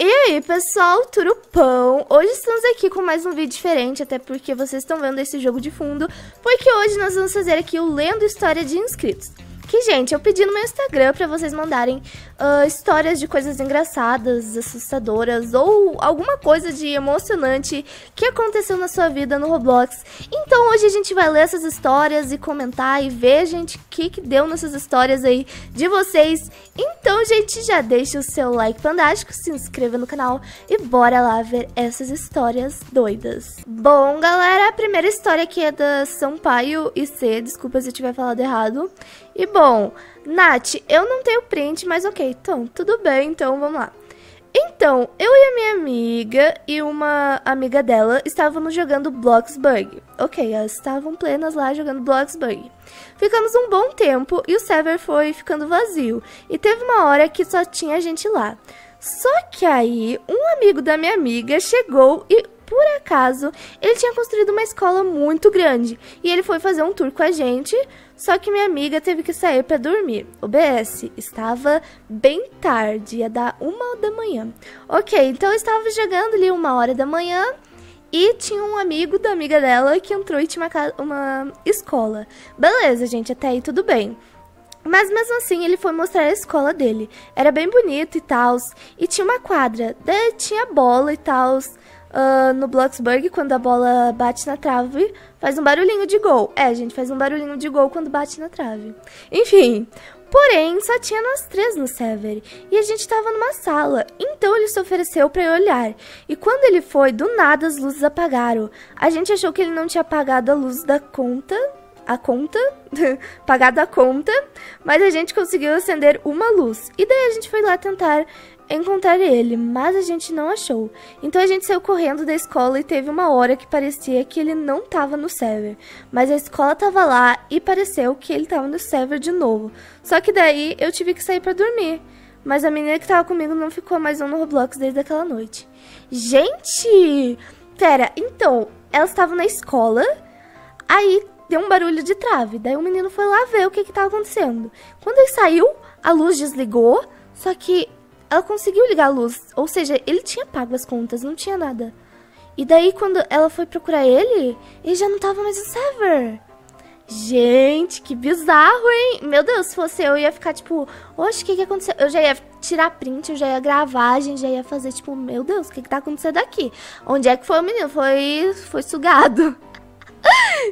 E aí, pessoal, turupão? Hoje estamos aqui com mais um vídeo diferente, até porque vocês estão vendo esse jogo de fundo, porque hoje nós vamos fazer aqui o Lendo História de Inscritos. Que, gente, eu pedi no meu Instagram pra vocês mandarem uh, histórias de coisas engraçadas, assustadoras ou alguma coisa de emocionante que aconteceu na sua vida no Roblox. Então hoje a gente vai ler essas histórias e comentar e ver, gente, o que, que deu nessas histórias aí de vocês. Então, gente, já deixa o seu like fantástico, se inscreva no canal e bora lá ver essas histórias doidas. Bom, galera, a primeira história aqui é da Sampaio C. desculpa se eu tiver falado errado. E bom, Nath, eu não tenho print, mas ok, então, tudo bem, então vamos lá. Então, eu e a minha amiga e uma amiga dela estávamos jogando Bloxburg. Ok, elas estavam plenas lá jogando Bloxburg. Ficamos um bom tempo e o server foi ficando vazio. E teve uma hora que só tinha gente lá. Só que aí, um amigo da minha amiga chegou e por acaso, ele tinha construído uma escola muito grande e ele foi fazer um tour com a gente, só que minha amiga teve que sair para dormir. O BS estava bem tarde, ia dar uma da manhã. Ok, então eu estava jogando ali uma hora da manhã e tinha um amigo da amiga dela que entrou e tinha uma, uma escola. Beleza, gente, até aí tudo bem. Mas mesmo assim, ele foi mostrar a escola dele. Era bem bonito e tal. E tinha uma quadra. Daí tinha bola e tal uh, no Bloxburg, quando a bola bate na trave, faz um barulhinho de gol. É, gente, faz um barulhinho de gol quando bate na trave. Enfim, Porém, só tinha nós três no server e a gente estava numa sala. Então ele se ofereceu para olhar. E quando ele foi, do nada as luzes apagaram. A gente achou que ele não tinha apagado a luz da conta, a conta, pagado a conta, mas a gente conseguiu acender uma luz. E daí a gente foi lá tentar encontrar ele, mas a gente não achou. Então a gente saiu correndo da escola e teve uma hora que parecia que ele não estava no server. Mas a escola estava lá e pareceu que ele estava no server de novo. Só que daí eu tive que sair para dormir. Mas a menina que estava comigo não ficou mais no Roblox desde aquela noite. Gente! Pera, então, elas estavam na escola, aí deu um barulho de trave. Daí o menino foi lá ver o que estava acontecendo. Quando ele saiu, a luz desligou, só que ela conseguiu ligar a luz, ou seja, ele tinha pago as contas, não tinha nada. E daí, quando ela foi procurar ele, ele já não tava mais no server. Gente, que bizarro, hein? Meu Deus, se fosse eu, eu ia ficar tipo, oxe, o que que aconteceu? Eu já ia tirar print, eu já ia gravar, a gente já ia fazer tipo, meu Deus, o que que tá acontecendo aqui? Onde é que foi o menino? Foi, foi sugado.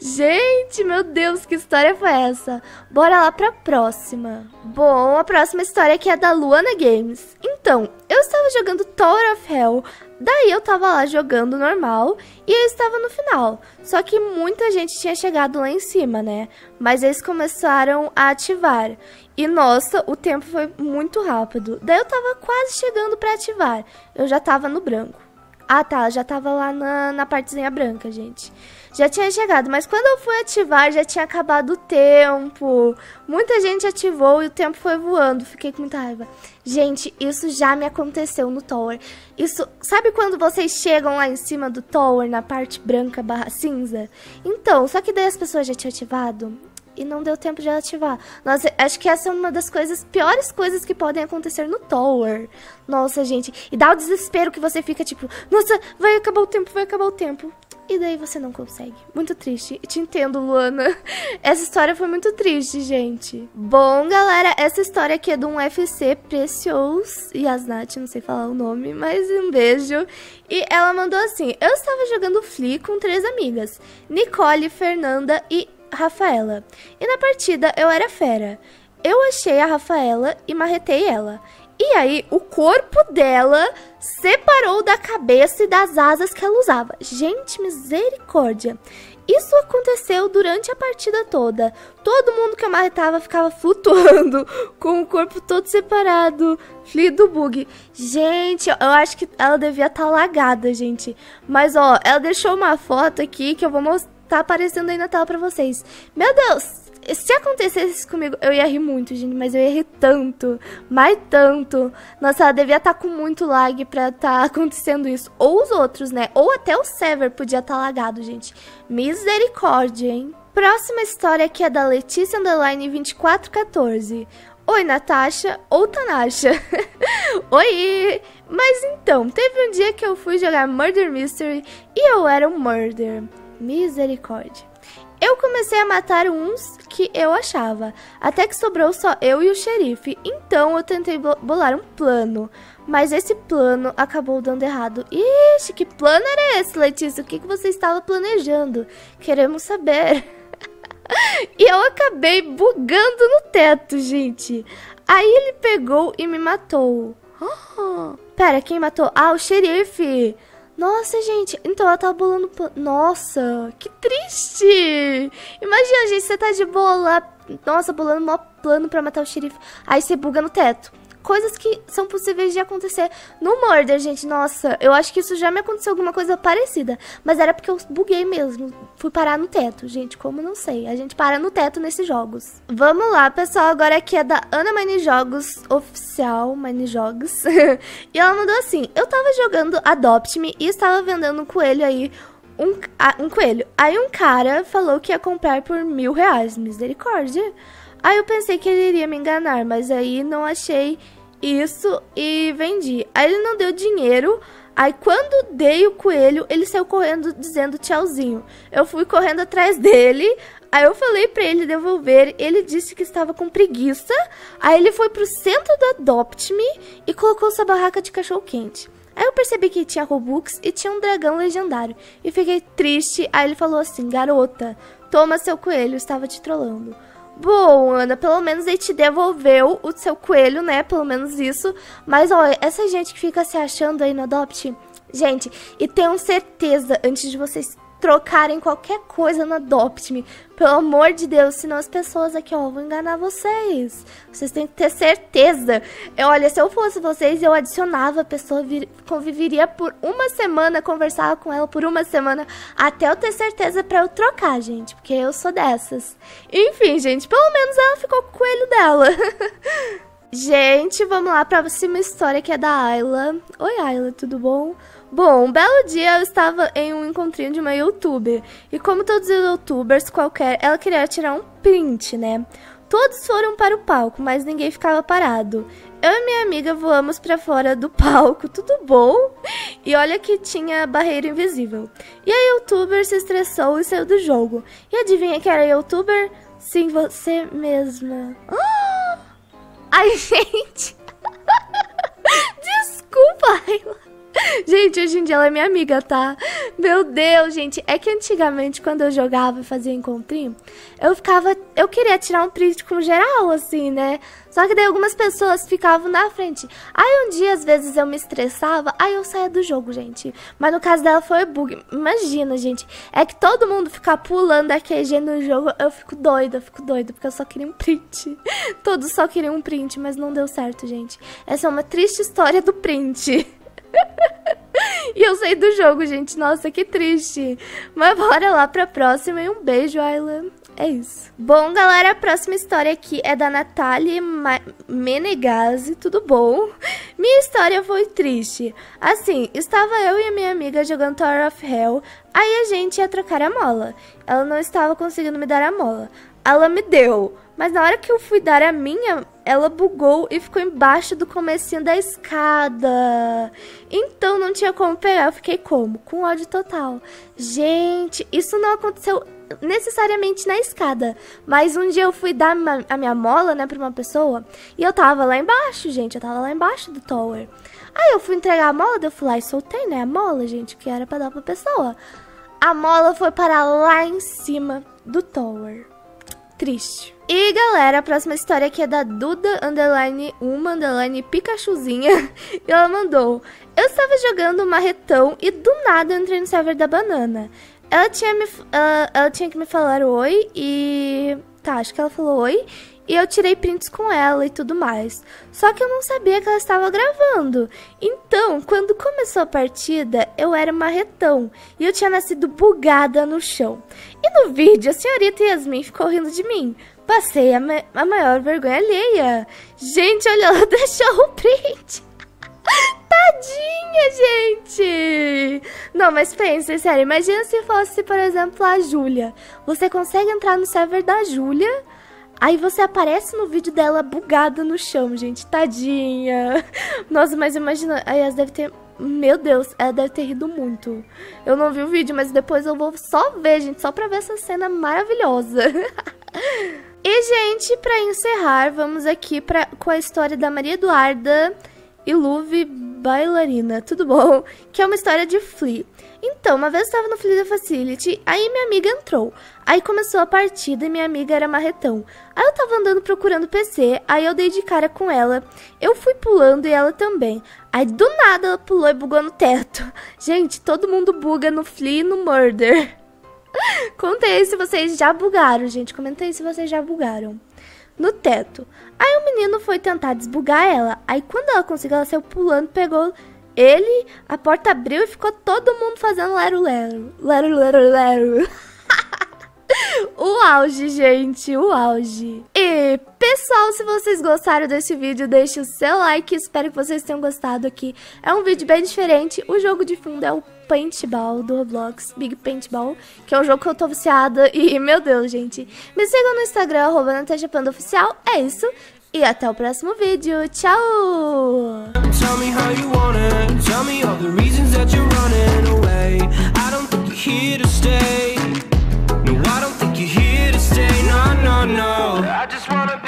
Gente, meu Deus, que história foi essa? Bora lá pra próxima. Bom, a próxima história aqui é da Luana Games. Então, eu estava jogando Tower of Hell, daí eu tava lá jogando normal e eu estava no final. Só que muita gente tinha chegado lá em cima, né? Mas eles começaram a ativar. E nossa, o tempo foi muito rápido. Daí eu tava quase chegando para ativar. Eu já tava no branco. Ah, tá, já tava lá na, na partezinha branca, gente. Já tinha chegado, mas quando eu fui ativar, já tinha acabado o tempo. Muita gente ativou e o tempo foi voando. Fiquei com muita raiva. Gente, isso já me aconteceu no Tower. Isso, sabe quando vocês chegam lá em cima do Tower, na parte branca barra cinza? Então, só que daí as pessoas já tinham ativado e não deu tempo de ativar. Nossa, acho que essa é uma das coisas, piores coisas que podem acontecer no Tower. Nossa, gente. E dá o desespero que você fica tipo, nossa, vai acabar o tempo, vai acabar o tempo. E daí você não consegue. Muito triste. Te entendo, Luana. Essa história foi muito triste, gente. Bom, galera, essa história aqui é de um FC Precious. Yasnat, não sei falar o nome, mas um beijo. E ela mandou assim: Eu estava jogando Flea com três amigas: Nicole, Fernanda e Rafaela. E na partida eu era fera. Eu achei a Rafaela e marretei ela. E aí, o corpo dela separou da cabeça e das asas que ela usava. Gente, misericórdia. Isso aconteceu durante a partida toda. Todo mundo que eu marretava ficava flutuando, com o corpo todo separado. Fli do bug. Gente, eu acho que ela devia estar tá lagada, gente. Mas, ó, ela deixou uma foto aqui que eu vou mostrar tá aparecendo aí na tela pra vocês. Meu Deus, se acontecesse isso comigo, eu ia rir muito, gente, mas eu ia rir tanto, mais tanto. Nossa, ela devia estar tá com muito lag pra tá acontecendo isso. Ou os outros, né? Ou até o server podia estar tá lagado, gente. Misericórdia, hein? Próxima história aqui é da Letícia Underline 2414. Oi, Natasha ou Tanasha. Oi! Mas então, teve um dia que eu fui jogar Murder Mystery e eu era um murder. Misericórdia. Eu comecei a matar uns que eu achava, até que sobrou só eu e o xerife. Então eu tentei bolar um plano, mas esse plano acabou dando errado. Ixi, que plano era esse, Letícia? O que, que você estava planejando? Queremos saber. e eu acabei bugando no teto, gente. Aí ele pegou e me matou. Oh, pera, quem matou? Ah, o xerife. Nossa, gente, então ela tá bolando plano. Nossa, que triste! Imagina, gente, você tá de boa lá, nossa, bolando um plano pra matar o xerife. Aí você buga no teto coisas que são possíveis de acontecer no Murder, gente. Nossa, eu acho que isso já me aconteceu alguma coisa parecida. Mas era porque eu buguei mesmo. Fui parar no teto. Gente, como não sei. A gente para no teto nesses jogos. Vamos lá, pessoal. Agora aqui é da Ana Mani Jogos, oficial Mani Jogos. e ela mandou assim: Eu tava jogando Adopt Me e estava vendendo um coelho aí um, um coelho. Aí um cara falou que ia comprar por mil reais. Misericórdia. Aí eu pensei que ele iria me enganar, mas aí não achei isso e vendi. Aí ele não deu dinheiro. Aí quando dei o coelho, ele saiu correndo dizendo tchauzinho. Eu fui correndo atrás dele. Aí eu falei para ele devolver, ele disse que estava com preguiça. Aí ele foi pro centro do Adopt Me e colocou sua barraca de cachorro quente. Aí eu percebi que tinha Robux e tinha um dragão legendário. E fiquei triste. Aí ele falou assim: Garota, toma seu coelho, estava te trollando. Bom, Ana, pelo menos ele te devolveu o seu coelho, né? Pelo menos isso. Mas, olha, essa gente que fica se achando aí no Adopt... Gente, e tenham certeza, antes de vocês trocarem qualquer coisa no Adopt Me. Pelo amor de Deus, senão as pessoas aqui, ó, vão enganar vocês. Vocês têm que ter certeza. Eu, olha, se eu fosse vocês, eu adicionava a pessoa, vir, conviveria por uma semana, conversava com ela por uma semana, até eu ter certeza pra eu trocar, gente, porque eu sou dessas. Enfim, gente, pelo menos ela ficou com o coelho dela. gente, vamos lá pra próxima história que é da Ayla. Oi, Ayla, tudo bom? Bom, um belo dia eu estava em um encontrinho de uma youtuber. E como todos os youtubers qualquer, ela queria tirar um print, né? Todos foram para o palco, mas ninguém ficava parado. Eu e minha amiga voamos para fora do palco, tudo bom? E olha que tinha barreira invisível. E a youtuber se estressou e saiu do jogo. E adivinha que era youtuber? Sim, você mesma. Ah! Ai, gente! Desculpa, Ayla. Gente, hoje em dia ela é minha amiga, tá? Meu Deus, gente. É que antigamente, quando eu jogava e fazia encontrinho, eu ficava. Eu queria tirar um print com geral, assim, né? Só que daí algumas pessoas ficavam na frente. Aí um dia, às vezes, eu me estressava, aí eu saía do jogo, gente. Mas no caso dela foi bug. Imagina, gente. É que todo mundo ficar pulando a QG no jogo, eu fico doida, eu fico doida, porque eu só queria um print. Todos só queriam um print, mas não deu certo, gente. Essa é uma triste história do print. do jogo, gente. Nossa, que triste. Mas bora lá pra próxima e um beijo, Ayla. É isso. Bom, galera, a próxima história aqui é da Natália Menegazzi, tudo bom? Minha história foi triste. Assim, estava eu e a minha amiga jogando Tower of Hell, aí a gente ia trocar a mola. Ela não estava conseguindo me dar a mola. Ela me deu, mas na hora que eu fui dar a minha, ela bugou e ficou embaixo do comecinho da escada. Então não tinha como pegar, eu fiquei como? Com ódio total. Gente, isso não aconteceu necessariamente na escada, mas um dia eu fui dar a minha mola, né, pra uma pessoa, e eu tava lá embaixo, gente, eu tava lá embaixo do tower. Aí eu fui entregar a mola, eu fui lá e soltei, né, a mola, gente, que era pra dar pra pessoa. A mola foi parar lá em cima do tower triste. E galera, a próxima história aqui é da Duda Underline uma Underline Pikachuzinha. E ela mandou: Eu estava jogando marretão e do nada entrei no server da banana. Ela tinha, me, ela, ela tinha que me falar oi e. Tá, acho que ela falou oi e eu tirei prints com ela e tudo mais. Só que eu não sabia que ela estava gravando. Então, quando começou a partida, eu era marretão e eu tinha nascido bugada no chão. E no vídeo, a senhorita Yasmin ficou rindo de mim. Passei a, ma a maior vergonha alheia. Gente, olha, ela deixou o print. Tadinha, gente! Não, mas pense, sério, imagina se fosse, por exemplo, a Júlia. Você consegue entrar no server da Júlia Aí você aparece no vídeo dela bugada no chão, gente. Tadinha. Nossa, mas imagina, a Yas deve ter meu Deus, ela deve ter rido muito. Eu não vi o vídeo, mas depois eu vou só ver, gente, só pra ver essa cena maravilhosa. e, gente, pra encerrar, vamos aqui pra, com a história da Maria Eduarda e Luve Bailarina, tudo bom? Que é uma história de Flea. Então, uma vez eu estava no Flea Facility, aí minha amiga entrou. Aí começou a partida e minha amiga era marretão. Aí eu tava andando procurando PC, aí eu dei de cara com ela. Eu fui pulando e ela também. Aí do nada ela pulou e bugou no teto. Gente, todo mundo buga no Flea e no Murder. Conta aí se vocês já bugaram, gente. Comenta aí se vocês já bugaram no teto. Aí o menino foi tentar desbugar ela. Aí quando ela conseguiu, ela saiu pulando, pegou ele, a porta abriu e ficou todo mundo fazendo lero-lero. Lero-lero-lero. O auge, gente, o auge. E, pessoal, se vocês gostaram desse vídeo, deixe o seu like. Espero que vocês tenham gostado aqui. É um vídeo bem diferente. O jogo de fundo é o Paintball do Roblox, Big Paintball, que é um jogo que eu tô viciada e, meu Deus, gente. Me sigam no Instagram, arroba. É isso. E até o próximo vídeo. Tchau! I just wanna